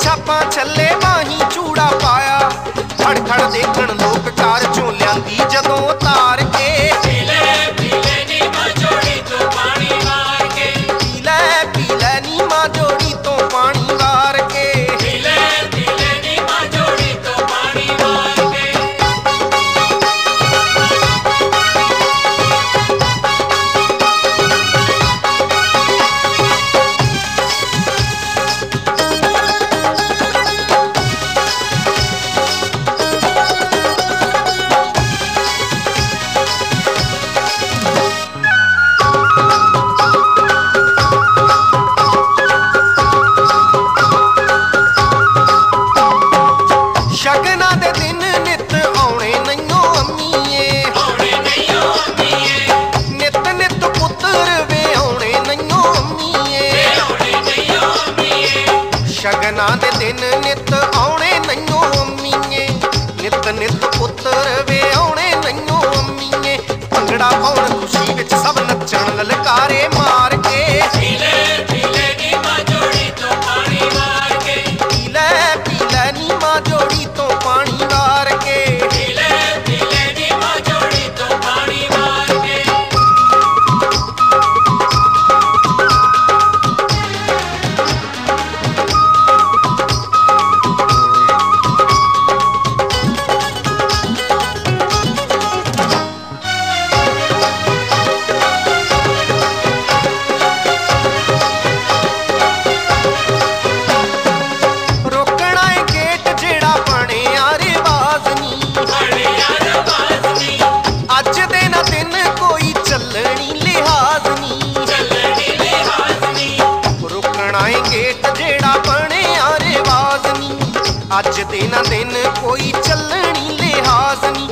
ਛਾਪਾਂ ਛੱਲੇ ਮਾਹੀ ਚੂੜਾ ਪਾਇਆ। ਖੜ ਖੜ ਦੇ ਦੇ ਦਿਨ ਨਿਤ ਦਿਨ ਦਿਨ ਕੋਈ ਚੱਲਣੀ ਲਿਹਾਜ਼ ਨਹੀਂ